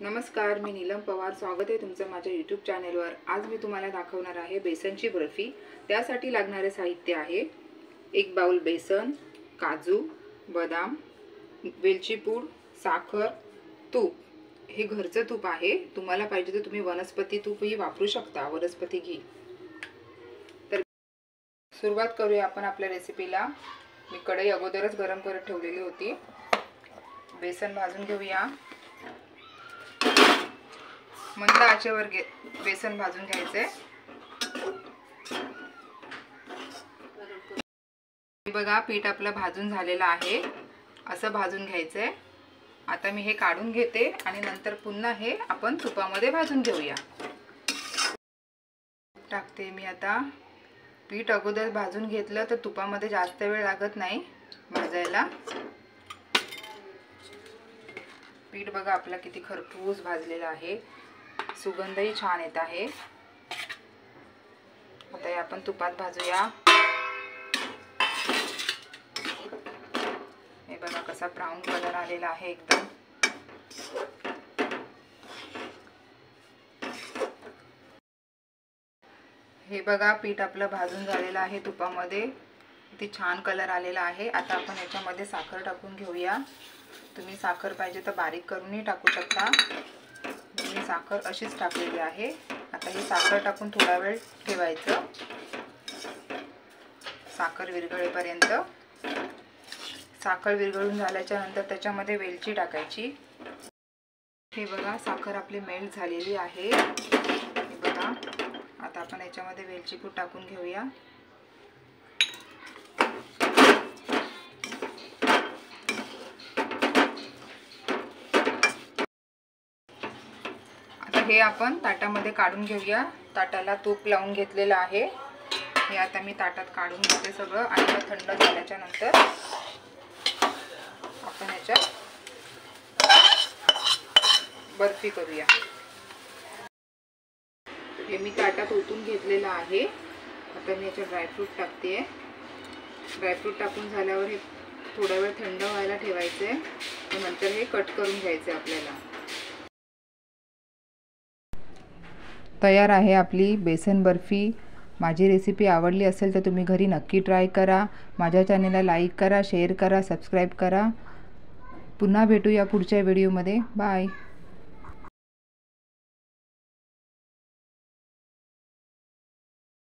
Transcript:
नमस्कार मी नीलम पवार. स्वागत आहे तुमचं माझ्या यूट्यूब चॅनेलवर आज मी तुम्हाला दाखवणार आहे बेसनची बर्फी. त्यासाठी लागणारे साहित्य आहे एक बाउल बेसन काजू बदाम वेलची पूड साखर तूप. हे घरचं तूप आहे. तुम्हाला पाहिजे तर तुम्ही वनस्पती तूपही वापरू शकता. वनस्पती घी. तर सुरुवात करूया आपण आपल्या रेसिपीला मी कढई अगोदरच गरम करत ठेवलेली होती. बेसन भाजून घेऊया. मंद आचेवर घे बेसन भाजून घ्यायचंय बघा पीठ आपलं भाजून झालेलं आहे. असं भाजून घ्यायचंय. आता मी हे काढून घेते आणि नंतर पुन्हा हे आपण तुपामध्ये भाजून घेऊया. टाकते मी आता. पीठ अगोदर भाजून घेतलं तर तुपामध्ये जास्त वेळ लागत नाही भाजायला. पीठ बघा आपला किती खरपूस भाजलेला आहे. सुगंधही छान येत आहे. आता हे आपण तुपात भाजूया. हे बघा कसा ब्राऊन कलर आलेला आहे एकदम. हे बघा पीठ आपलं भाजून झालेलं आहे तुपामध्ये. किती छान कलर आलेला आहे. आता आपण याच्यामध्ये साखर टाकून घेऊया. तुम्ही साखर पाहिजे तर बारीक करूनही टाकू शकता. मी साखर अशीच टाकलेली आहे. आता ही साखर टाकून थोडा वेळ ठेवायचं. साखर विरघळेपर्यंत. साखर विरघळून झाल्याच्यानंतर त्याच्यामध्ये वेलची टाकायची. हे बघा साखर आपली मेल्ट झालेली आहे. हे बघा आता आपण याच्यामध्ये वेलची पूड टाकून घेऊया. हे आपण ताटामध्ये काढून घेऊया. ताटाला तूप लावून घेतलेलं आहे. हे आता मी ताटात काढून घेते सगळं आणि थंड झाल्याच्यानंतर आपण ह्याच्यात बर्फी करूया. हे मी ताटात ओतून घेतलेलं आहे. आता मी याच्यात ड्रायफ्रूट टाकते ड्रायफ्रूट टाकून झाल्यावर हे थोडा वेळ थंड व्हायला ठेवायचं आहे नंतर हे कट करून घ्यायचं आपल्याला. तयार आहे आपली बेसन बर्फी. माझी रेसिपी आवडली असेल तर तुम्ही घरी नक्की ट्राय करा. माझ्या चॅनेलला लाईक करा शेअर करा सबस्क्राईब करा. पुन्हा भेटूया पुढच्या व्हिडिओमध्ये बाय